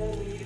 holy